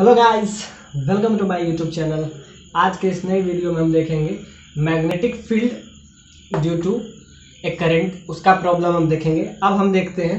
Hello guys welcome to my YouTube channel आज के इस नए वीडियो में हम देखेंगे magnetic field due to a current उसका प्रॉब्लम हम देखेंगे। अब हम देखते हैं,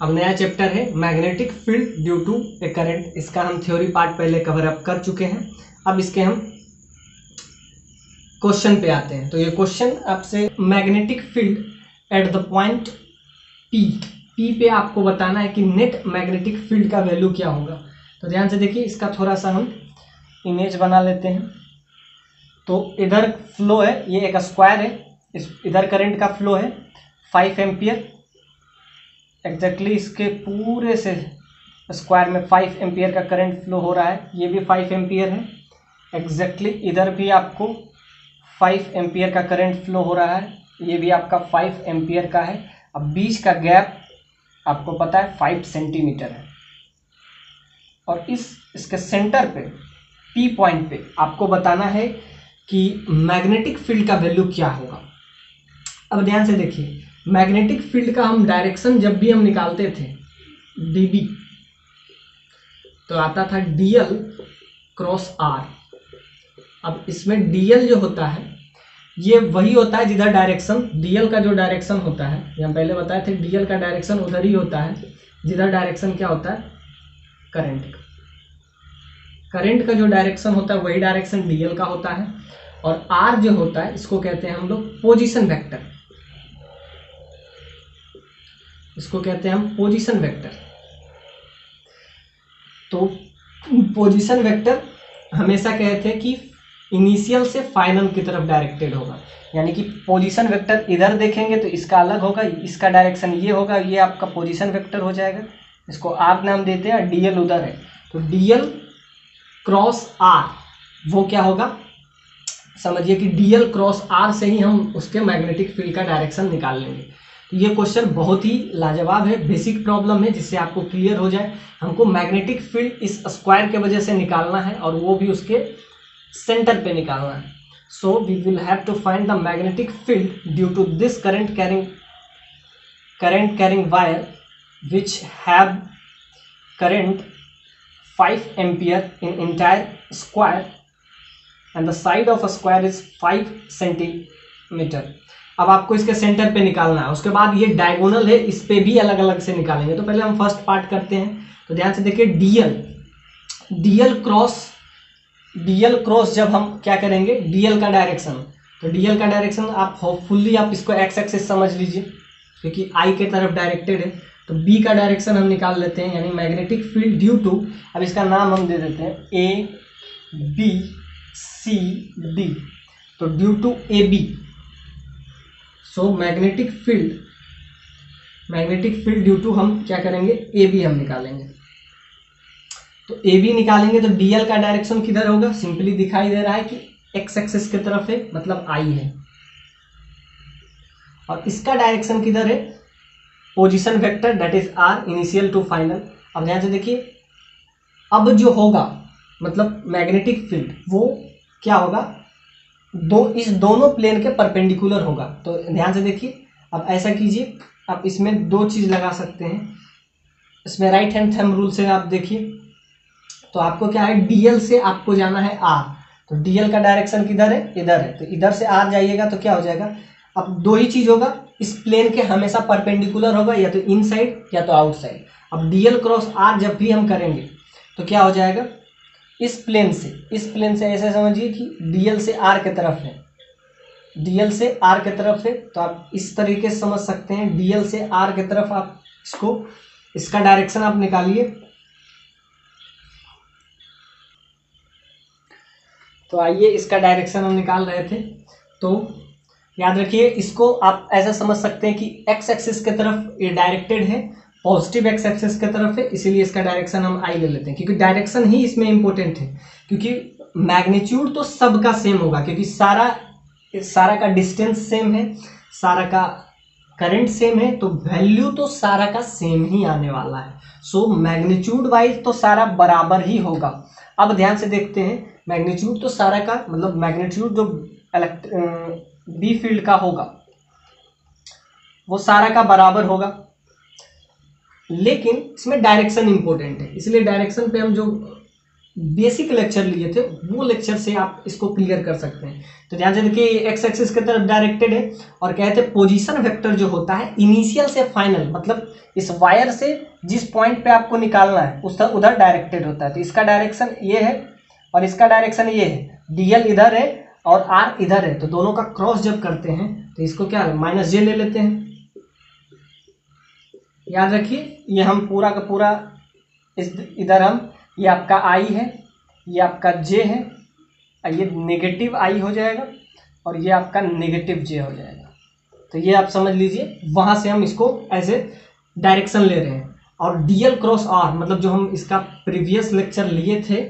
अब नया चैप्टर है magnetic field due to a current इसका हम थ्योरी पार्ट पहले कवर अप कर चुके हैं। अब इसके हम क्वेश्चन पे आते हैं। तो ये क्वेश्चन आपसे magnetic field at the point P P पे आपको बताना है कि नेट मैग्नेटिक फ़ील्ड का वैल्यू क्या होगा। तो ध्यान से देखिए, इसका थोड़ा सा हम इमेज बना लेते हैं। तो इधर फ्लो है, ये एक स्क्वायर है। इस, इधर करंट का फ्लो है फाइव एम्पियर एग्जैक्टली इसके पूरे से स्क्वायर में फाइव एम्पियर का करंट फ्लो हो रहा है। ये भी फाइव एम्पियर है। एग्जैक्टली इधर भी आपको फाइव एम्पियर का करंट फ्लो हो रहा है। ये भी आपका फाइव एम्पियर का है। अब बीच का गैप आपको पता है फाइव सेंटीमीटर है। और इस, इसके सेंटर पे पी पॉइंट पे आपको बताना है कि मैग्नेटिक फ़ील्ड का वैल्यू क्या होगा। अब ध्यान से देखिए मैग्नेटिक फ़ील्ड का हम डायरेक्शन जब भी हम निकालते थे डीबी तो आता था डीएल क्रॉस आर अब इसमें डीएल जो होता है, ये वही होता है जिधर डायरेक्शन डीएल का जो डायरेक्शन होता है हम पहले बताए थे डीएल का डायरेक्शन उधर ही होता है, जिधर डायरेक्शन क्या होता है करंट का। करंट का जो डायरेक्शन होता है, वही डायरेक्शन डीएल का होता है और आर जो होता है, इसको कहते हैं हम लोग पोजिशन वेक्टर इसको कहते हैं हम पोजिशन वेक्टर तो पोजिशन वेक्टर हमेशा कहते हैं कि इनिशियल से फाइनल की तरफ़ डायरेक्टेड होगा। यानी कि पोजीशन वेक्टर इधर देखेंगे तो इसका अलग होगा, इसका डायरेक्शन ये होगा, ये आपका पोजीशन वेक्टर हो जाएगा। इसको आर नाम देते हैं डीएल उधर है। तो डीएल क्रॉस आर वो क्या होगा? समझिए कि डीएल क्रॉस आर से ही हम उसके मैग्नेटिक फ़ील्ड का डायरेक्शन निकाल लेंगे। तो ये क्वेश्चन बहुत ही लाजवाब है बेसिक प्रॉब्लम है, जिससे आपको क्लियर हो जाए। हमको मैग्नेटिक फ़ील्ड इस स्क्वायर के वजह से निकालना है और वो भी उसके सेंटर पे निकालना है। So we will have to find the magnetic field due to this current carrying current carrying wire which have current 5 ampere in entire square, and the side of a square is 5 centimetre अब आपको इसके centre पे निकालना है। उसके बाद ये diagonal है, इस पे भी अलग अलग से निकालेंगे। तो पहले हम फ़र्स्ट पार्ट करते हैं। तो ध्यान से देखिए DL DL cross DL cross जब हम क्या करेंगे? डीएल का डायरेक्शन तो डीएल का डायरेक्शन आप होपफुल्ली आप इसको एक्स एक्सिस समझ लीजिए, क्योंकि आई के तरफ़ डायरेक्टेड है। तो बी का डायरेक्शन हम निकाल लेते हैं, यानी मैग्नेटिक फ़ील्ड ड्यू टू अब इसका नाम हम दे देते हैं ए बी सी डी तो due to A B so magnetic field magnetic field due to हम क्या करेंगे? ए बी हम निकालेंगे. तो ए बी निकालेंगे तो डी एल का डायरेक्शन किधर होगा? सिंपली दिखाई दे रहा है कि एक्स एक्सेस की तरफ़ है मतलब आई है. और इसका डायरेक्शन किधर है? Position vector that is R initial to final अब ध्यान से देखिए, अब जो होगा मतलब मैग्नेटिक फ़ील्ड वो क्या होगा? दो, इस दोनों प्लेन के परपेंडिकुलर होगा। तो ध्यान से देखिए, अब ऐसा कीजिए, आप इसमें दो चीज़ लगा सकते हैं। इसमें राइट हैंड थम रूल से आप देखिए तो आपको क्या है डीएल से आपको जाना है आर तो डीएल का डायरेक्शन किधर है? इधर है। तो इधर से आर जाइएगा तो क्या हो जाएगा? अब दो ही चीज़ होगा इस प्लेन के हमेशा परपेंडिकुलर होगा, या तो इन साइड या तो आउट साइड अब डीएल क्रॉस आर जब भी हम करेंगे तो क्या हो जाएगा? इस प्लेन से, इस प्लेन से ऐसे समझिए कि डीएल से आर के तरफ़ है। डीएल से आर के तरफ़ है तो आप इस तरीके से समझ सकते हैं। डीएल से आर के तरफ़ आप इसको, इसका डायरेक्शन आप निकालिए। तो आइए इसका डायरेक्शन हम निकाल रहे थे। तो याद रखिए, इसको आप ऐसा समझ सकते हैं कि एक्स एक्सिस की तरफ़ ये डायरेक्टेड है पॉजिटिव एक्स एक्सिस की तरफ़ है, इसीलिए इसका डायरेक्शन हम आई ले लेते हैं, क्योंकि डायरेक्शन ही इसमें इंपॉर्टेंट है। क्योंकि मैग्नीट्यूड तो सबका सेम होगा, क्योंकि सारा सारा का डिस्टेंस सेम है, सारा का करंट सेम है तो वैल्यू तो सारा का सेम ही आने वाला है। सो मैग्नीट्यूड वाइज तो सारा बराबर ही होगा। अब ध्यान से देखते हैं मैग्नीट्यूड तो सारा का मतलब मैग्नीट्यूड जो बी फ़ील्ड का होगा। वो सारा का बराबर होगा। लेकिन इसमें डायरेक्शन इंपॉर्टेंट है। इसलिए डायरेक्शन पे हम जो बेसिक लेक्चर लिए थे, वो लेक्चर से आप इसको क्लियर कर सकते हैं। तो ध्यान से देखिए एक्स एक्सिस की तरफ़ डायरेक्टेड है और कहते हैं पोजीशन वेक्टर जो होता है इनिशियल से फाइनल मतलब इस वायर से जिस पॉइंट पे आपको निकालना है, उस उधर डायरेक्टेड होता है। तो इसका डायरेक्शन ये है और इसका डायरेक्शन ये है। डीएल इधर है और आर इधर है तो दोनों का क्रॉस जब करते हैं तो इसको क्या माइनस जे ले लेते हैं। याद रखिए, ये हम पूरा का पूरा इस इधर हम, ये आपका आई है, ये आपका जे है ये नेगेटिव आई हो जाएगा, और ये आपका नेगेटिव जे हो जाएगा। तो ये आप समझ लीजिए, वहाँ से हम इसको एज ए डायरेक्शन ले रहे हैं। और डी एल क्रॉस आर मतलब जो हम इसका प्रीवियस लेक्चर लिए थे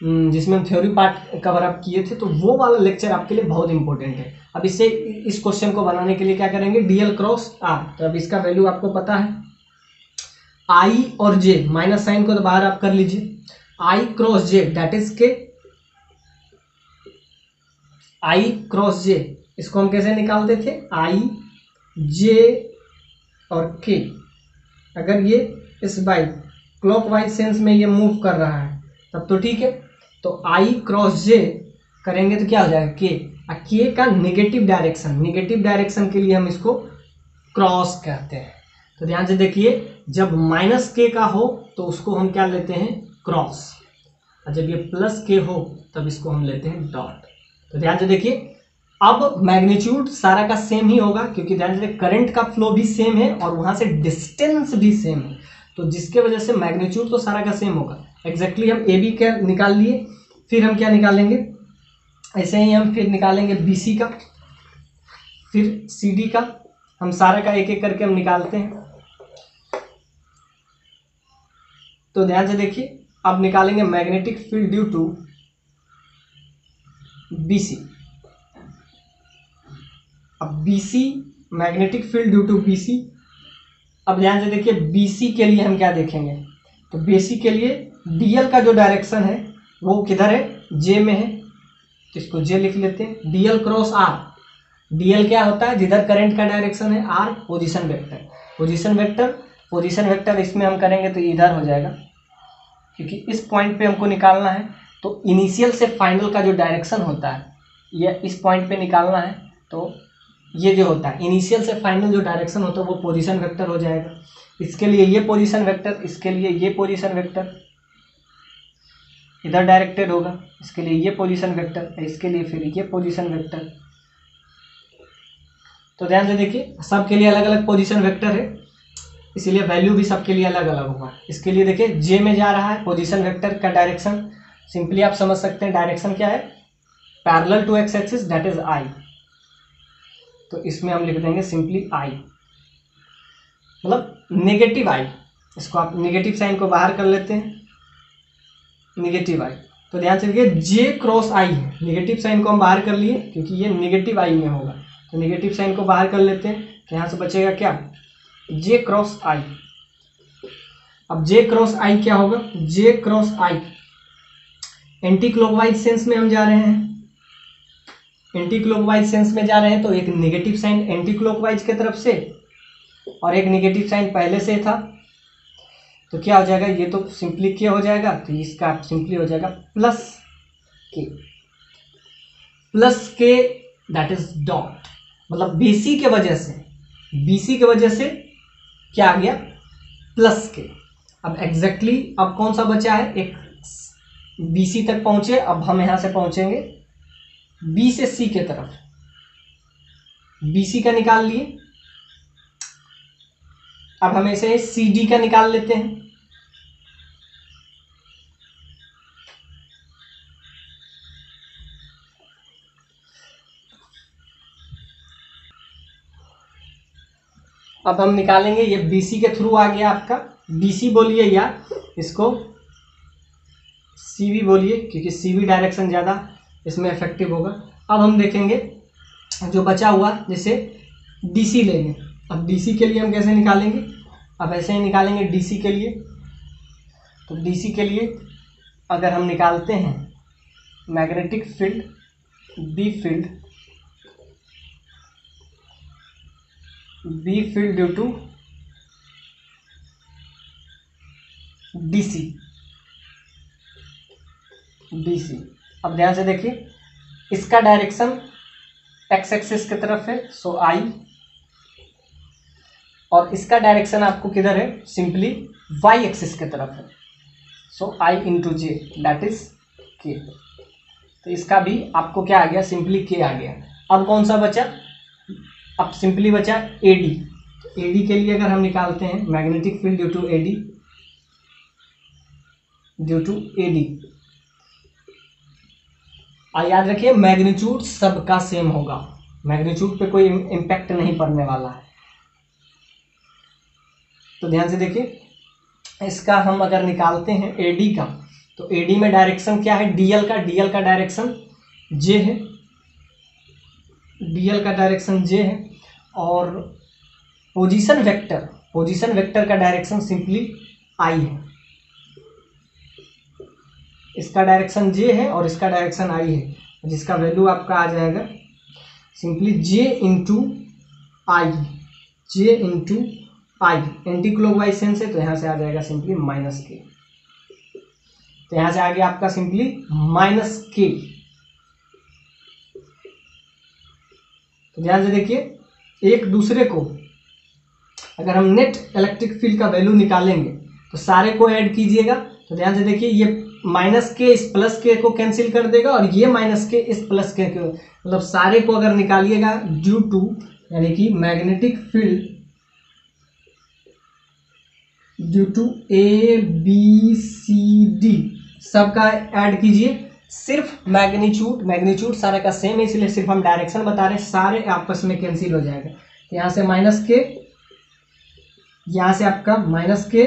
जिसमें हम थ्योरी पार्ट कवर अप किए थे तो वो वाला लेक्चर आपके लिए बहुत इंपॉर्टेंट है। अब इससे इस क्वेश्चन को बनाने के लिए क्या करेंगे? डीएल क्रॉस आर तो अब इसका वैल्यू आपको पता है। आई और जे माइनस साइन को तो बाहर आप कर लीजिए। I cross J that is K I cross जे इसको हम कैसे निकालते थे? आई जे और के अगर ये इस बाई क्लॉक वाइज सेंस में ये मूव कर रहा है, तब तो ठीक है। तो आई क्रॉस जे करेंगे तो क्या हो जाएगा के के का नेगेटिव डायरेक्शन नेगेटिव डायरेक्शन के लिए हम इसको क्रॉस कहते हैं। तो ध्यान से देखिए, जब माइनस के का हो तो उसको हम क्या लेते हैं? क्रॉस और जब ये प्लस के हो, तब इसको हम लेते हैं डॉट तो ध्यान से देखिए, अब मैग्नीट्यूड सारा का सेम ही होगा, क्योंकि ध्यान से करंट का फ्लो भी सेम है और वहाँ से डिस्टेंस भी सेम है। तो जिसके वजह से मैग्नीट्यूड तो सारा का सेम होगा। एग्जैक्टली exactly, हम ए बी का निकाल लिए, फिर हम क्या निकालेंगे? ऐसे ही हम फिर निकालेंगे बी सी का, फिर सी डी का, हम सारा का एक एक करके हम निकालते हैं। तो ध्यान से देखिए, अब निकालेंगे magnetic field due to BC अब BC magnetic field due to BC अब ध्यान से देखिए बीसी के लिए हम क्या देखेंगे? तो बीसी के लिए डीएल का जो डायरेक्शन है, वो किधर है? जे में है। तो इसको जे लिख लेते हैं। डीएल क्रॉस आर डीएल क्या होता है? जिधर करंट का डायरेक्शन है R position vector position vector position vector इसमें हम करेंगे तो इधर हो जाएगा। क्योंकि इस पॉइंट पे हमको निकालना है तो इनिशियल से फाइनल का जो डायरेक्शन होता है, ये इस पॉइंट पे निकालना है तो ये जो होता है इनिशियल से फाइनल जो डायरेक्शन होता है, वो पोजीशन वेक्टर हो जाएगा। इसके लिए ये पोजीशन वेक्टर इसके लिए ये पोजीशन वेक्टर इधर डायरेक्टेड होगा। इसके लिए ये पोजीशन वेक्टर इसके लिए फिर ये पोजीशन वेक्टर तो ध्यान से देखिए, सबके लिए अलग अलग पोजीशन वेक्टर है। इसीलिए वैल्यू भी सबके लिए अलग अलग होगा। इसके लिए देखिए जे में जा रहा है पोजीशन वेक्टर का डायरेक्शन सिंपली आप समझ सकते हैं डायरेक्शन क्या है? Parallel to x axis that is i तो इसमें हम लिख देंगे सिंपली आई मतलब नेगेटिव आई इसको आप नेगेटिव साइन को बाहर कर लेते हैं। नेगेटिव आई तो ध्यान से देखिए जे क्रॉस आई है। नेगेटिव साइन को हम बाहर कर लिए, क्योंकि ये निगेटिव आई में होगा। तो निगेटिव साइन को बाहर कर लेते हैं तो यहाँ से बचेगा क्या? जे क्रॉस आई अब जे क्रॉस आई क्या होगा? J cross i anti clockwise sense में हम जा रहे हैं। एंटी क्लॉकवाइज सेंस में जा रहे हैं तो एक निगेटिव साइन एंटी क्लॉकवाइज की तरफ़ से, और एक निगेटिव साइन पहले से था। तो क्या हो जाएगा? ये तो सिंपली क्या हो जाएगा तो इसका सिंपली हो जाएगा plus k plus k that is dot मतलब बीसी के वजह से बीसी के वजह से क्या आ गया? प्लस के अब एग्जैक्टली exactly अब कौन सा बचा है? एक बी सी तक पहुँचे, अब हम यहाँ से पहुँचेंगे बी से सी के तरफ़. बी सी का निकाल लिए। अब हम इसे सी डी का निकाल लेते हैं। अब हम निकालेंगे, ये बीसी के थ्रू आ गया आपका। बीसी बोलिए या इसको सी वी बोलिए, क्योंकि सी वी डायरेक्शन ज़्यादा इसमें इफ़ेक्टिव होगा। अब हम देखेंगे जो बचा हुआ, जैसे डी सी लेंगे। अब डी सी के लिए हम कैसे निकालेंगे? अब ऐसे ही निकालेंगे डी सी के लिए। तो डी सी के लिए अगर हम निकालते हैं magnetic field B field B field due to D C B C अब ध्यान से देखिए, इसका डायरेक्शन एक्स एक्सिस की तरफ़ है सो आई और इसका डायरेक्शन आपको किधर है? सिंपली वाई एक्सिस की तरफ़ है। So i into j that is k तो इसका भी आपको क्या आ गया? सिंपली के आ गया। अब कौन सा बचा? अब सिंपली बचा ए डी ए डी के लिए अगर हम निकालते हैं magnetic field due to A D due to A D और याद रखिए मैग्नीट्यूड सबका सेम होगा। मैग्नीट्यूड पे कोई इम्पैक्ट नहीं पड़ने वाला है। तो ध्यान से देखिए, इसका हम अगर निकालते हैं एडी का तो एडी में डायरेक्शन क्या है? डीएल का डीएल का डायरेक्शन जे है। डीएल का डायरेक्शन जे है। और पोजीशन वेक्टर पोजीशन वेक्टर का डायरेक्शन सिंपली आई है। इसका डायरेक्शन जे है और इसका डायरेक्शन आई है। जिसका वैल्यू आपका आ जाएगा simply j into i j into i anti clockwise sense है तो यहाँ से आ जाएगा सिंपली माइनस के तो यहाँ से आ गया आपका सिंपली माइनस के तो ध्यान से देखिए एक दूसरे को, अगर हम नेट इलेक्ट्रिक फ़ील्ड का वैल्यू निकालेंगे तो सारे को ऐड कीजिएगा। तो ध्यान से देखिए, ये माइनस के इस प्लस के को कैंसिल कर देगा और ये माइनस के इस प्लस के मतलब सारे को अगर निकालिएगा ड्यू टू यानी कि magnetic field due to A B C D सबका ऐड कीजिए। सिर्फ़ मैग्नीट्यूड मैग्नीट्यूड सारे का सेम है इसलिए सिर्फ़ हम डायरेक्शन बता रहे हैं, सारे आपस में कैंसिल हो जाएगा। यहाँ से माइनस के यहाँ से आपका माइनस के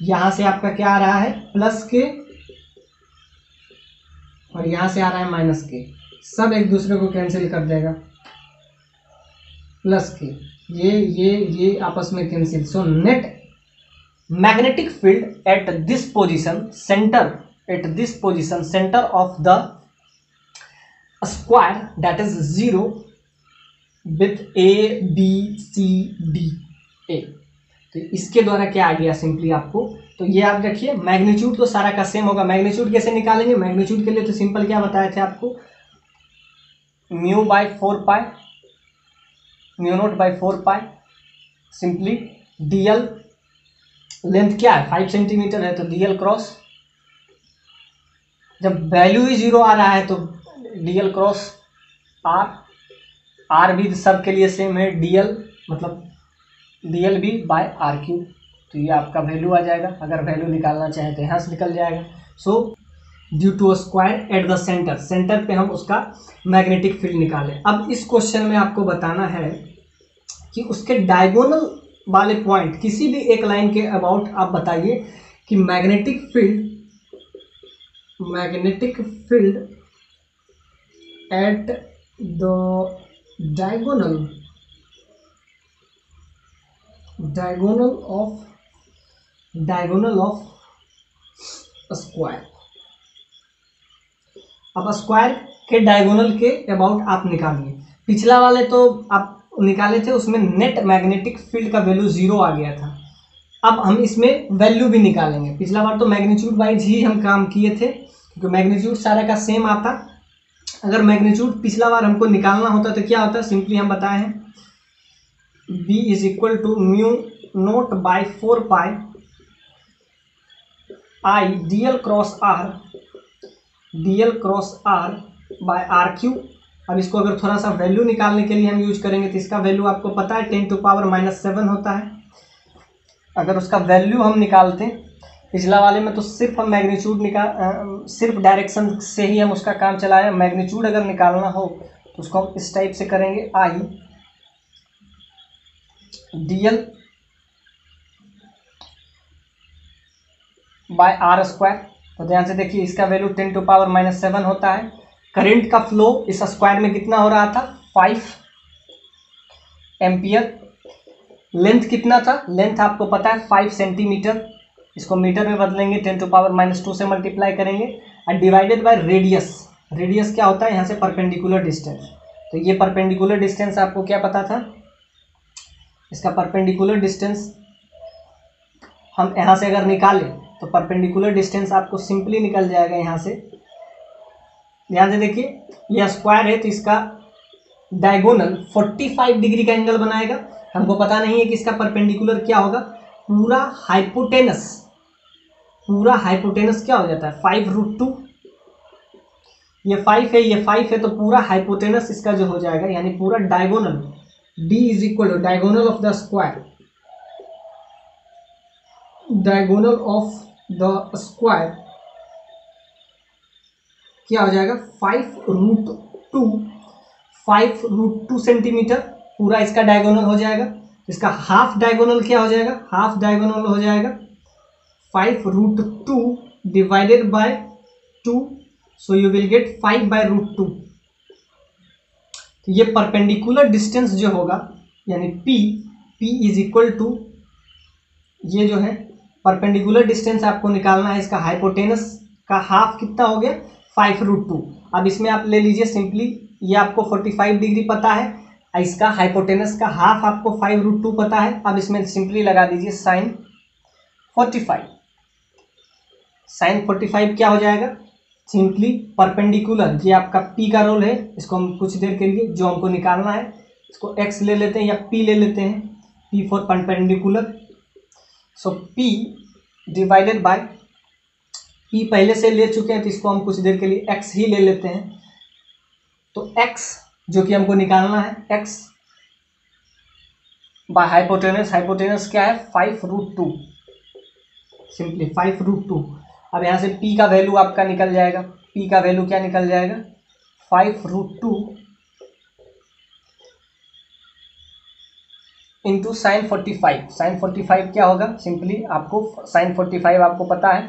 यहाँ से आपका क्या आ रहा है? प्लस के और यहाँ से आ रहा है माइनस के सब एक दूसरे को कैंसिल कर देगा। प्लस के ये ये ये आपस में cancel so net magnetic field at this position centre at this position centre of the square that is zero with A B C D A तो इसके द्वारा क्या आ गया सिंपली आपको? तो ये आप देखिए मैग्नीट्यूड तो सारा का सेम होगा। मैग्नीट्यूड कैसे निकालेंगे? मैग्नीट्यूड के लिए तो सिंपल क्या बताया थे आपको? Mu by four pi mu naught by four pi simply dl length क्या है? फाइव सेंटीमीटर है तो डीएल क्रॉस जब वैल्यू ही ज़ीरो आ रहा है तो डीएल क्रॉस आर आर भी सब के लिए सेम है डीएल मतलब d l B by r cube तो ये आपका वैल्यू आ जाएगा, अगर वैल्यू निकालना चाहें तो यहाँ से निकल जाएगा. So due to square at the centre centre पे हम उसका मैग्नेटिक फ़ील्ड निकालें. अब इस क्वेश्चन में आपको बताना है कि उसके डायगोनल वाले पॉइंट किसी भी एक लाइन के अबाउट आप बताइए कि magnetic field magnetic field at the diagonal diagonal of diagonal of square अब स्क्वायर के डायगोनल के अबाउट आप निकालिए। पिछला वाले तो आप निकाले थे, उसमें नेट मैग्नेटिक फ़ील्ड का वैल्यू ज़ीरो आ गया था। अब हम इसमें वैल्यू भी निकालेंगे। पिछला बार तो मैग्नीट्यूड वाइज ही हम काम किए थे। क्योंकि मैग्नीट्यूड सारा का सेम आता। अगर मैग्नीट्यूड पिछला बार हमको निकालना होता तो क्या होता? सिंपली हम बताए हैं। B is equal to mu naught by four pi I d l cross r d l cross r by r cube अब इसको अगर थोड़ा सा वैल्यू निकालने के लिए हम यूज़ करेंगे तो इसका वैल्यू आपको पता है ten to power minus seven होता है। अगर उसका वैल्यू हम निकालते पिछला वाले में तो सिर्फ़ हम मैग्नीट्यूड निकाल सिर्फ़ डायरेक्शन से ही हम उसका काम चलाए, मैग्नीट्यूड अगर निकालना हो तो उसको हम इस टाइप से करेंगे, I dl by r square तो ध्यान से देखिए, इसका value ten to power minus seven होता है। करंट का फ्लो इस स्क्वायर में कितना हो रहा था? फाइव एम्पियर लेंथ कितना था? लेंथ आपको पता है फाइव सेंटीमीटर इसको मीटर में बदलेंगे ten to power minus two से मल्टीप्लाई करेंगे और डिवाइडेड बाय रेडियस। रेडियस क्या होता है? यहाँ से परपेंडिकुलर डिस्टेंस। तो ये परपेंडिकुलर डिस्टेंस आपको क्या पता था? इसका परपेंडिकुलर डिस्टेंस हम यहाँ से अगर निकालें तो तो परपेंडिकुलर डिस्टेंस आपको सिंपली निकल जाएगा यहाँ से। ध्यान से देखिए, यह स्क्वायर है तो इसका डायगोनल 45 डिग्री का एंगल बनाएगा। हमको पता नहीं है कि इसका परपेंडिकुलर क्या होगा। पूरा हाइपोटेनस पूरा हाइपोटेनस क्या हो जाता है? फाइव रूट टू ये फाइव है, ये फाइव है तो पूरा हाइपोटेनस इसका जो हो जाएगा, यानी पूरा diagonal D is equal to diagonal of the square diagonal of the square क्या हो जाएगा? Five root two five root two centimetre पूरा इसका डायगोनल हो जाएगा. इसका हाफ़ डायगोनल क्या हो जाएगा? हाफ़ डायगोनल हो जाएगा. Five root two divided by two so you will get five by root two तो ये परपेंडिकुलर डिस्टेंस जो होगा, यानी P P is equal to ये जो है परपेंडिकुलर डिस्टेंस आपको निकालना है, इसका हाइपोटेनस का हाफ़ कितना हो गया? फाइव रूट टू अब इसमें आप ले लीजिए सिंपली ये आपको फोर्टी फाइव डिग्री पता है इसका हाइपोटेनस का हाफ़ आपको फाइव रूट टू पता है। अब इसमें सिंपली लगा दीजिए sine forty five sine forty five क्या हो जाएगा? सिंपली परपेंडिकुलर ये आपका पी का रोल है, इसको हम कुछ देर के लिए, जो हमको निकालना है, इसको एक्स ले लेते हैं या पी ले लेते हैं P for perpendicular so P divided by P पहले से ले चुके हैं तो इसको हम कुछ देर के लिए एक्स ही ले लेते हैं। तो एक्स जो कि हमको निकालना है एक्स बाय हाइपोटेनस हाइपोटेनस क्या है? Five root two simply five root two अब यहाँ से पी का वैल्यू आपका निकल जाएगा। पी का वैल्यू क्या निकल जाएगा? Five root two into sine forty five sine forty five क्या होगा? सिंपली आपको साइन फोर्टी फाइव आपको पता है।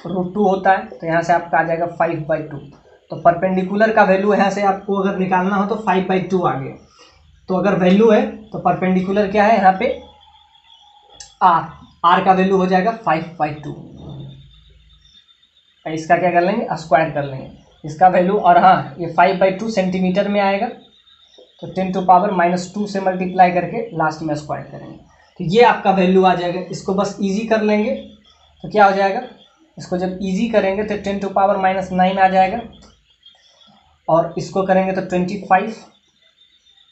रूट टू होता है तो यहाँ से आपका आ जाएगा फाइव बाई टू तो परपेंडिकुलर का वैल्यू यहाँ से आपको अगर निकालना हो तो फाइव बाई टू आ गया। तो अगर वैल्यू है तो परपेंडिकुलर क्या है? यहाँ पे आर आर का वैल्यू हो जाएगा फाइव बाई टू इसका क्या कर लेंगे? स्क्वायर कर लेंगे। इसका वैल्यू और हाँ ये फाइव बाई टू सेंटीमीटर में आएगा। तो ten to power minus two से मल्टीप्लाई करके लास्ट में स्क्वायर करेंगे। तो ये आपका वैल्यू आ जाएगा। इसको बस ईजी कर लेंगे। तो क्या हो जाएगा? इसको जब ईजी करेंगे तो ten to power minus nine आ जाएगा। और इसको करेंगे तो ट्वेंटी फाइव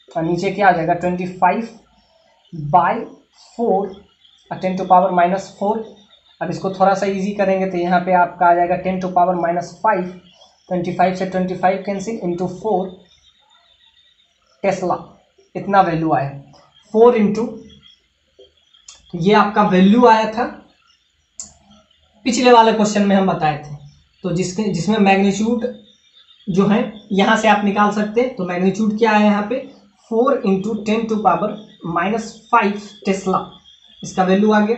और नीचे क्या आ जाएगा? Twenty five by four ten to power minus four अब इसको थोड़ा सा इजी करेंगे तो यहाँ पे आपका आ जाएगा ten to power minus five twenty five से twenty five cancel into four tesla इतना वैल्यू आया। फोर इंटू तो ये आपका वैल्यू आया था। पिछले वाले क्वेश्चन में हम बताए थे। तो जिसके, जिसमें मैग्नीट्यूड जो है, यहाँ से आप निकाल सकते हैं। तो मैग्नीट्यूड क्या है यहाँ पे? Four into ten to power minus five tesla इसका वैल्यू आ गया।